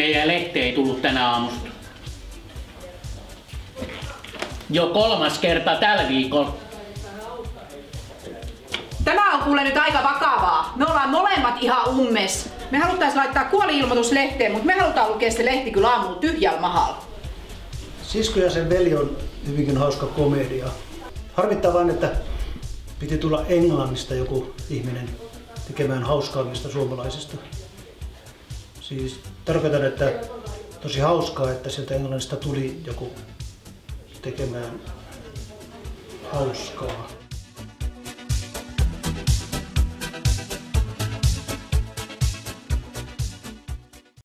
Meidän lehti ei tullut tänä aamusta. Jo kolmas kerta tällä viikolla. Tämä on kuule nyt aika vakavaa. Me ollaan molemmat ihan ummes. Me haluttais laittaa kuoli-ilmoitus lehteen, mutta me halutaan lukea se lehti kyllä aamulla tyhjällä mahalla. Sisko ja sen veli on hyvinkin hauska komedia. Harmittaa vain, että piti tulla Englannista joku ihminen tekemään hauskaammista suomalaisista. Siis tarkoitan, että tosi hauskaa, että sieltä Englannista tuli joku tekemään hauskaa.